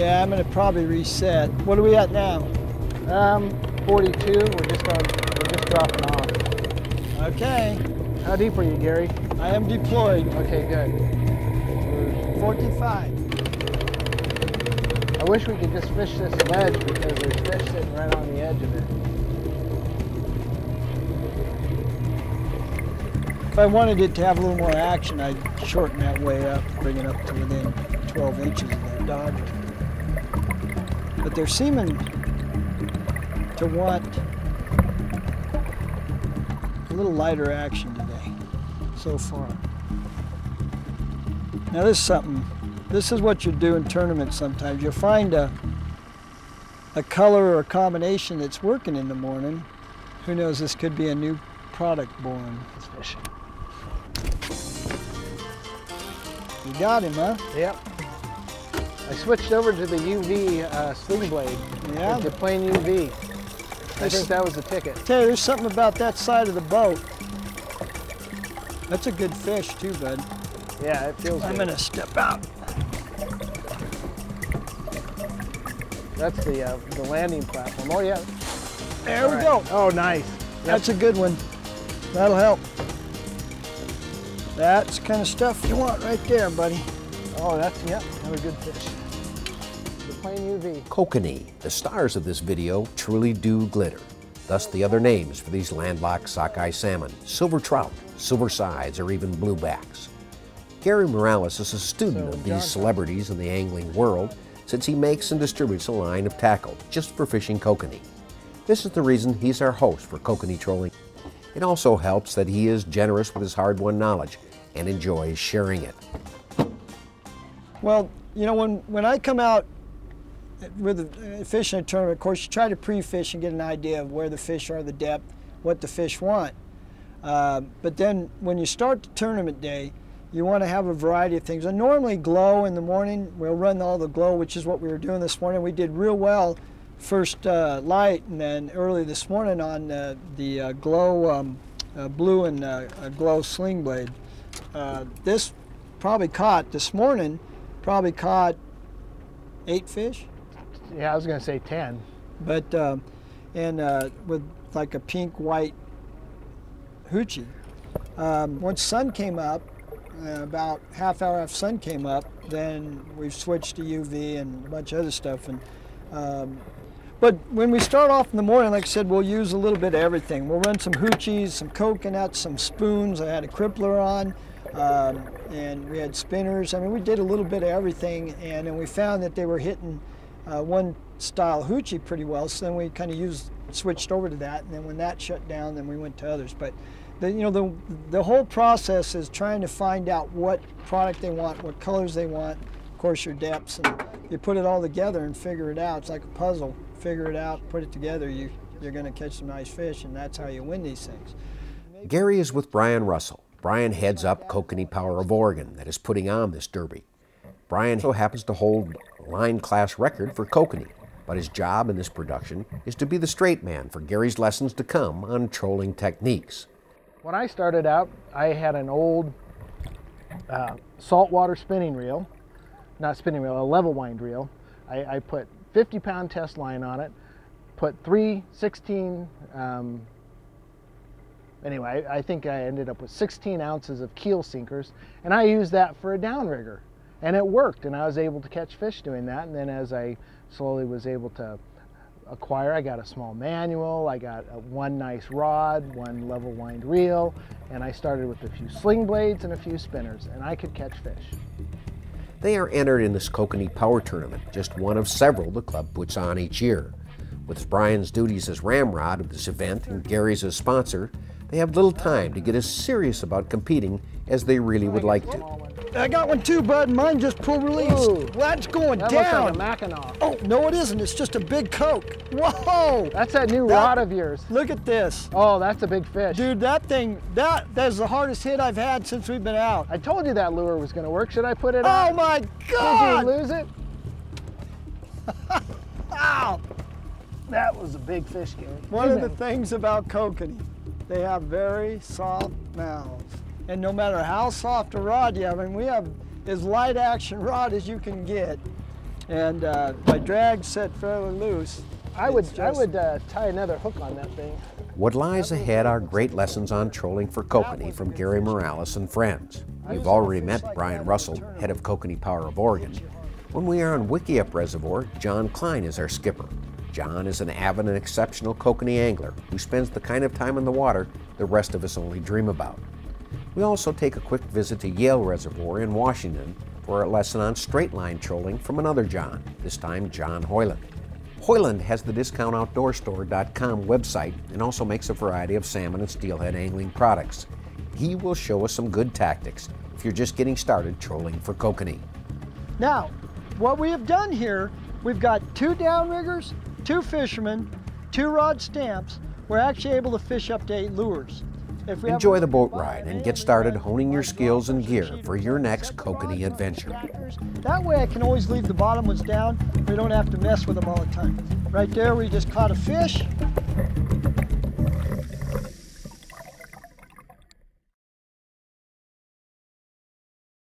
Yeah, I'm gonna probably reset. What are we at now? Um, 42. We're just on. We're just dropping off. Okay, How deep are you, Gary? I am deployed. Okay, good. 45. I wish we could just fish this ledge because there's fish sitting right on the edge of it. If I wanted it to have a little more action, I'd shorten that way up, bring it up to within 12 inches of that dodger. But they're seeming to want a little lighter action today, so far. Now this is something, this is what you do in tournaments sometimes. You'll find a, a color or a combination that's working in the morning. Who knows, this could be a new product born. You got him, huh? Yep. I switched over to the UV uh, sling blade. Yeah. The plain UV. I think that was the ticket. Tell you, there's something about that side of the boat. That's a good fish too, bud. Yeah, it feels I'm good. gonna step out. That's the uh, the landing platform. Oh yeah. There All we right. go. Oh, nice. That's a good one. That'll help. That's the kind of stuff you want right there, buddy. Oh, that's yep. Another good fish. Plain UV. Kokanee, the stars of this video, truly do glitter. Thus the other names for these landlocked sockeye salmon, silver trout, silver sides, or even bluebacks. Gary Miralles is a student So, of these celebrities in the angling world since he makes and distributes a line of tackle just for fishing kokanee. This is the reason he's our host for Kokanee Trolling. It also helps that he is generous with his hard-won knowledge and enjoys sharing it. Well, you know, when, when I come out with a fishing tournament, of course, you try to pre-fish and get an idea of where the fish are, the depth, what the fish want. Uh, but then when you start the tournament day, you want to have a variety of things. I normally glow in the morning. We'll run all the glow, which is what we were doing this morning. We did real well first uh, light and then early this morning on uh, the uh, glow um, uh, blue and uh, uh, glow sling blade. Uh, this probably caught this morning, probably caught eight fish, Yeah, I was gonna say 10. but uh, and uh, with like a pink white hoochie. Um, once sun came up, uh, about half hour after sun came up, then we've switched to UV and a bunch of other stuff. And um, but when we start off in the morning, like I said, we'll use a little bit of everything. We'll run some hoochies, some coconuts, some spoons. I had a crippler on, um, and we had spinners. I mean, we did a little bit of everything, and then we found that they were hitting uh, one style hoochie pretty well. So then we kind of used switched over to that, and then when that shut down, then we went to others. But the, you know, the the whole process is trying to find out what product they want, what colors they want, of course your depths, and you put it all together and figure it out. It's like a puzzle. Figure it out, put it together. You you're going to catch some nice fish, and that's how you win these things. Gary is with Brian Russell. Brian heads up Kokanee Power of Oregon that is putting on this derby. Brian so happens to hold line class record for Kokanee, but his job in this production is to be the straight man for Gary's lessons to come on trolling techniques. When I started out, I had an old uh, saltwater spinning reel, not spinning reel, a level wind reel. I, I put 50 pound test line on it, put three 16, um, anyway, I, I think I ended up with 16 ounces of keel sinkers, and I used that for a downrigger. And it worked, and I was able to catch fish doing that. And then as I slowly was able to acquire. I got a small manual, I got a, one nice rod, one level wind reel, and I started with a few sling blades and a few spinners, and I could catch fish. They are entered in this Kokanee Power Tournament, just one of several the club puts on each year. With Brian's duties as ramrod of this event and Gary's as sponsor, they have little time to get as serious about competing as they really would like to. I got one too, bud. Mine just pulled release. Ooh. That's going That down. looks like a Mackinaw. oh no, it isn't. It's just a big Coke. Whoa! That's that new That- rod of yours. Look at this. Oh, that's a big fish. Dude, that thing, that that's the hardest hit I've had since we've been out. I told you that lure was going to work. Should I put it Oh on? my Did you lose it? Ow! That was a big fish, Gary. One of the things about kokanee, they have very soft mouths. And no matter how soft a rod you have, and we have as light action rod as you can get. And uh, my drag set fairly loose. I would, It's I would uh, tie another hook on that thing. What lies ahead are great lessons on trolling for kokanee from Gary Miralles and friends. You've already met Brian Russell, head of Kokanee Power of Oregon. When we are on Wikiup Reservoir, John Klein is our skipper. John is an avid and exceptional kokanee angler who spends the kind of time in the water the rest of us only dream about. We also take a quick visit to Yale Reservoir in Washington for a lesson on straight line trolling from another John, this time John Hoyland. Hoyland has the discountoutdoorstore.com website and also makes a variety of salmon and steelhead angling products. He will show us some good tactics if you're just getting started trolling for kokanee. Now, what we have done here, we've got two downriggers, two fishermen, two rod stamps. We're actually able to fish up to eight lures. If we have Enjoy the boat ride and get started honing your skills and gear for your next kokanee adventure. That way I can always leave the bottom ones down. We don't have to mess with them all the time. Right there, we just caught a fish.